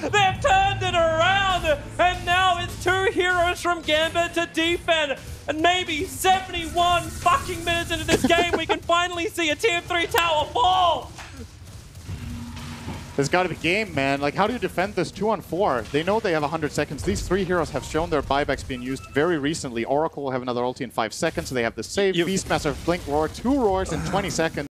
They've turned it around, and now it's two heroes from Gambit to defend. And maybe 71 fucking minutes into this game, we can finally see a tier three tower fall. There's got to be game, man. Like, how do you defend this two on four? They know they have 100 seconds. These three heroes have shown their buybacks being used very recently. Oracle will have another ulti in five seconds. So they have the save. You Beastmaster, Blink Roar, two roars in 20 seconds.